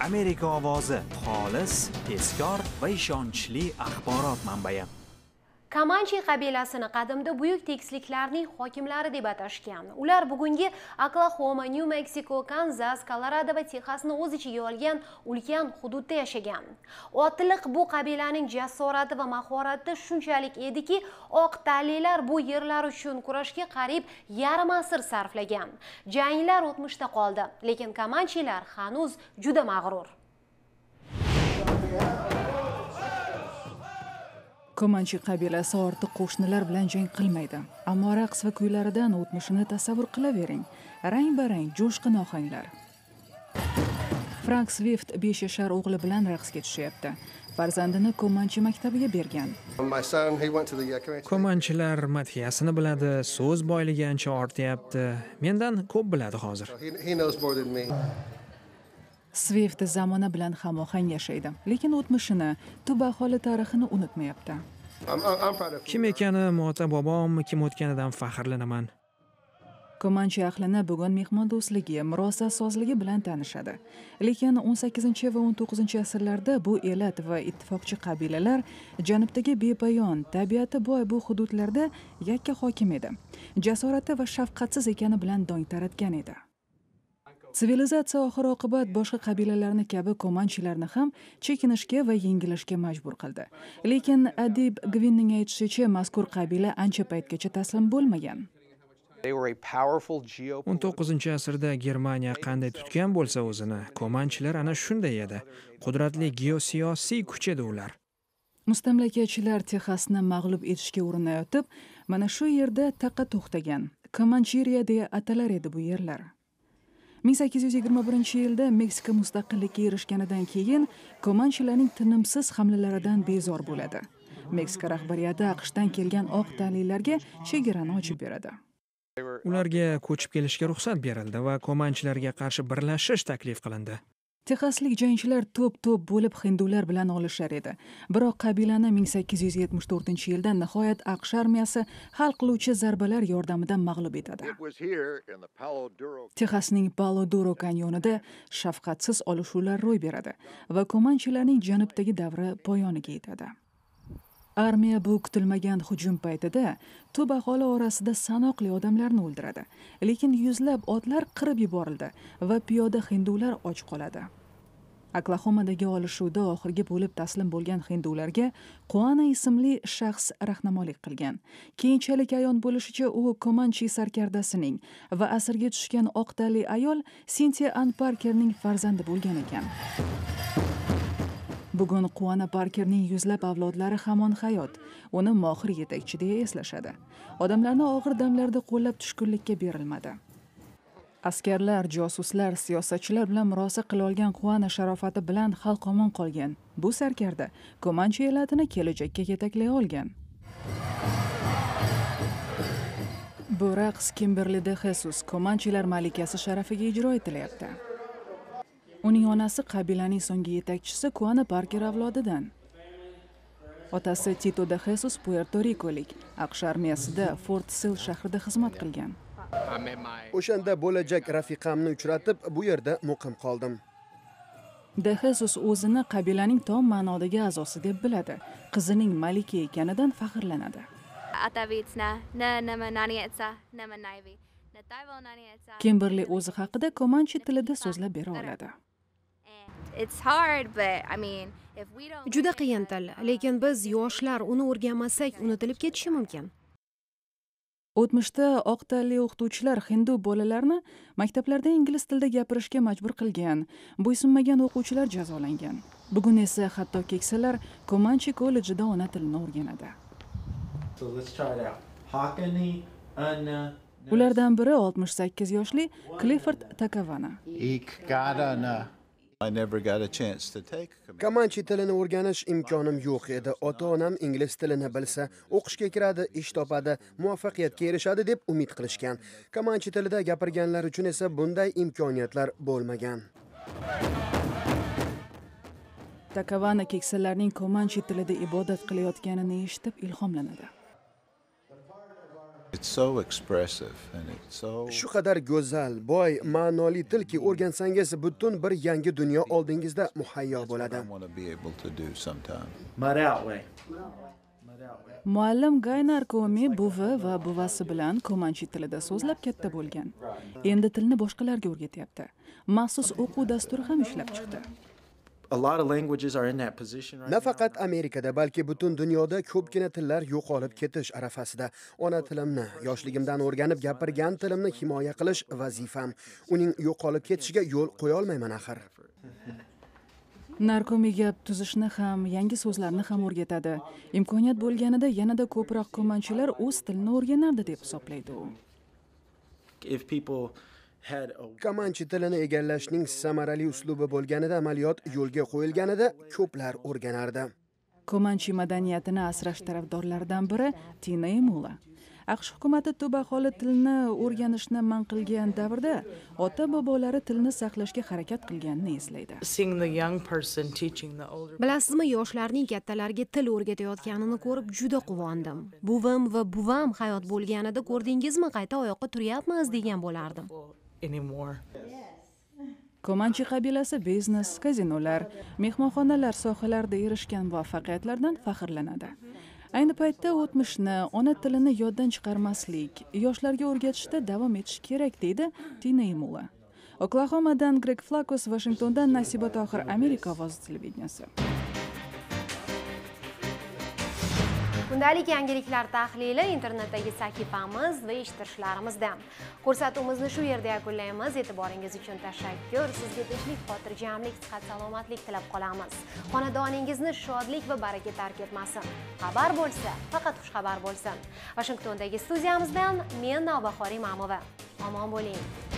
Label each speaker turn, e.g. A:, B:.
A: آمریکا آوازی خالص، اسکور و ایشانچلی اخبارات منبأی
B: kamanchi qabilasini qadimda buyuk tekisliklarning hokimlari deb atashgan. Ular bugungi oklahoma New Mexico, kanzas Colorado va texasni o'z ichiga olgan ulkan hududda yashagan. Otliq bu qabilaning jasorati va mahorati shunchalik ediki oq tanlilar bu yerlar uchun kurashga qarib yarim asr sarflagan. Janglar o'tmishda qoldi lekin kamanchilar hanuz juda mag'rur.
C: Komanchi qabilasi ortiq qo'shnilar bilan jang qilmaydi. Ammo raqs va kuylaridan o'tmishini tasavvur qilavering. Rang barang jo'shqin ohanglar. Frank swift besh yashar o'g'li bilan raqsga tushyapti. Farzandini komanchi maktabiga bergan.
D: Komanchilar madhiyasini biladi so'z boyligi ancha ortyapti. Mendan ko'p biladi hozir
C: swift zamona bilan hamohang yashaydi lekin o'tmishini tub aholi tarixini unutmayapti.
D: Kim ekanim ota bobom kim o'tganidan faxrlanaman.
C: Komanchi ahlini bugun mehmondo'stligi murosasozligi bilan tanishadi. Lekin 18 va 19 asrlarda bu elat va ittifoqchi qabilalar janubdagi bepoyon tabiati boy bu hududlarda yakka hokim edi. Jasorati va shafqatsiz ekani bilan dong taratgan edi sivilizatsiya oxir oqibat boshqa qabilalarni kabi komanchilarni ham chekinishga va yengilishga majbur qildi. Lekin adib gvinning aytishicha mazkur qabila ancha paytgacha taslim bo'lmagan.
D: O'n to'qqizinchi asrda germaniya qanday tutgan bo'lsa o'zini komanchilar ana shunday edi. Qudratli geosiyosiy kuch edi ular.
C: Mustamlakachilar texasni mag'lub etishga urinayotib mana shu yerda taqa to'xtagan komanchiriya deya atalar edi bu yerlar 1821 yilda meksika mustaqillikka erishganidan keyin komanchilarning tinimsiz hamlalaridan bezor bo'ladi. Meksika rahbariyati aqshdan kelgan oq tanlilarga chegarani ochib beradi.
D: Ularga ko'chib kelishga ruxsat berildi va komanchilarga qarshi birlashish taklif qilindi.
C: Texaslik jangchilar to'p to'p bo'lib hindular bilan olishar edi. Biroq qabilani 1874 yilda nihoyat aqsh armiyasi hal qiluvchi zarbalar yordamida mag'lub etadi. Texasning palo duro kanyonida shafqatsiz olishuvlar ro'y beradi va komanchilarning janubdagi davri poyoniga yetadi. Armiya bu kutilmagan hujum paytida tub aholi orasida sanoqli odamlarni o'ldiradi. Lekin yuzlab otlar qirib yuborildi va piyoda hindular och qoladi oklaxomadagi olishuvda oxirgi bo'lib taslim bo'lgan hindularga quana ismli shaxs rahnamolik qilgan. Keyinchalik ayon bo'lishicha u komanchi sarkardasining va asirga tushgan oq tanli ayol sintiya an parkerning farzandi bo'lgan ekan. Bugun quvana parkerning yuzlab avlodlari hamon hayot uni mohir yetakchi deya eslashadi. Odamlarni og'ir damlarda qo'llab tushkunlikka berilmadi. Askarlar josuslar siyosatchilar bilan murosa qila olgan quvana sharofati bilan xalq omon qolgan. Bu sarkarda komanchi elatini kelajakka yetaklay olgan. Bu raqs kimberli de hesus komanchilar malikasi sharafiga ijro etilyapti uning onasi qabilaning so'nggi yetakchisi kuana parker avlodidan. Otasi tito de xesus puerto rikolik aqsh armiyasida fort sil shahrida xizmat qilgan.
E: O'shanda bo'lajak rafiqamni uchratib bu yerda muqim qoldim.
C: De hesus o'zini qabilaning tom ma'nodagi a'zosi deb biladi. Qizining malika ekanidan faxrlanadi. Kimberli o'zi haqida komanchi tilida so'zlab bera oladi.
B: Juda qiyin til lekin biz yoshlar uni o'rganmasak unutilib ketishi mumkin
C: o'tmishda oq tanli o'qituvchilar hindu bolalarni maktablarda ingliz tilida gapirishga majbur qilgan. Bo'ysunmagan o'quvchilar jazolangan. Bugun esa hatto keksalar komanchi kollejida ona tilini o'rganadi. Ulardan biri 68 yoshli kliford takavana
E: kamanchi tilini o'rganish imkonim yo'q edi. Ota onam ingliz tilini bilsa o'qishga kiradi ish topadi muvaffaqiyatga erishadi deb umid qilishgan. Kamanchi tilida gapirganlar uchun esa bunday imkoniyatlar bo'lmagan.
C: Takavana keksalarning komanchi tilida ibodat qilayotganini eshitib ilhomlanadi
E: shu qadar go'zal. Boy ma'noli tilki o'rgansangiz butun bir yangi dunyo oldingizda muhayyo bo'ladi.
C: Muallim gaynar komi buvi va buvasi bilan komanchi tilida so'zlab katta bo'lgan. Endi tilni boshqalarga o'rgatyapti. Maxsus o'quv dasturi ham ishlab chiqdi
E: nafaqat amerikada balki butun dunyoda ko'pgina tillar yo'qolib ketish arafasida. Ona tilimni yoshligimdan o'rganib gapirgan tilimni himoya qilish vazifam. Uning yo'qolib ketishiga yo'l qo'yolmayman axir.
C: Narkomi gap tuzishni ham yangi so'zlarni ham o'rgatadi. Imkoniyat bo'lganida yanada ko'proq komanchilar o'z tilini o'rganardi deb hisoblaydi u
E: kamanchi tilini egallashning samarali uslubi bo'lganida amaliyot yo'lga qo'yilganida ko'plar o'rganardi.
C: Komanchi madaniyatini asrash tarafdorlaridan biri tina emula aqsh hukumati tub aholi tilni o'rganishni man qilgan davrda ota bobolari tilni saqlashga harakat qilganini eslaydi.
B: Bilasizmi yoshlarning kattalarga til o'rgatayotganini ko'rib juda quvondim. Buvim va buvam hayot bo'lganida ko'rdingizmi qayta oyoqqa turyapmiz degan bo'lardim
F: anymore.
C: komanchi qabilasi biznes kazinolar mehmonxonalar sohalarida erishgan muvaffaqiyatlardan faxrlanadi. Ayni paytda o'tmishni ona tilini yoddan chiqarmaslik yoshlarga o'rgatishda davom etish kerak deydi tina imula. Oklahomadan greg flakos vashingtondan nasiba tohir amerika ovozi televideniyasi
B: kundalik yangiliklar tahlili internetdagi sahifamiz va eshittirishlarimizda ko'rsatuvimizni shu yerda yakunlaymiz. E'tiboringiz uchun tashakkur. Sizga tinchlik xotirjamlik sihat salomatlik tilab qolamiz. Xonadoningizni shodlik va baraka tark etmasin. Xabar bo'lsa faqat xushxabar bo'lsin. Vashingtondagi studiyamizdan men navbahor imamova. Omon bo'ling.